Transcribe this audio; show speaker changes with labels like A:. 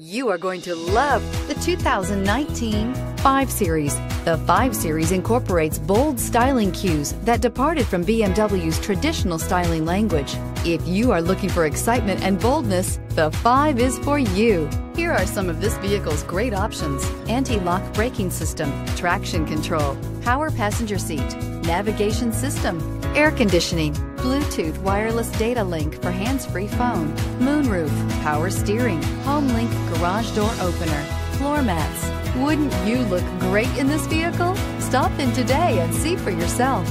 A: You are going to love the 2019 5 Series. The 5 Series incorporates bold styling cues that departed from BMW's traditional styling language. If you are looking for excitement and boldness, the 5 is for you. Here are some of this vehicle's great options. Anti-lock braking system, traction control, power passenger seat, navigation system, air conditioning, Bluetooth wireless data link for hands-free phone, moonroof, power steering, home HomeLink garage door opener, floor mats. Wouldn't you look great in this vehicle? Stop in today and see for yourself.